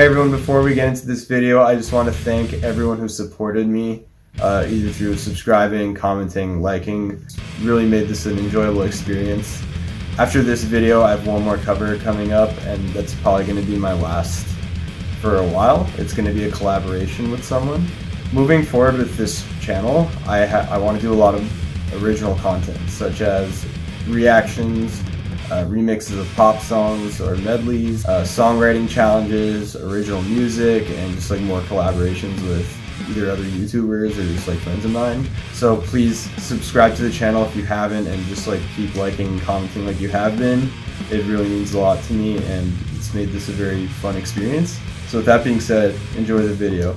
Hey everyone, before we get into this video, I just want to thank everyone who supported me, uh, either through subscribing, commenting, liking. Really made this an enjoyable experience. After this video, I have one more cover coming up, and that's probably going to be my last for a while. It's going to be a collaboration with someone. Moving forward with this channel, I, I want to do a lot of original content, such as reactions, uh, remixes of pop songs or medleys, uh, songwriting challenges, original music, and just like more collaborations with either other YouTubers or just like friends of mine. So please subscribe to the channel if you haven't and just like keep liking and commenting like you have been. It really means a lot to me and it's made this a very fun experience. So with that being said, enjoy the video.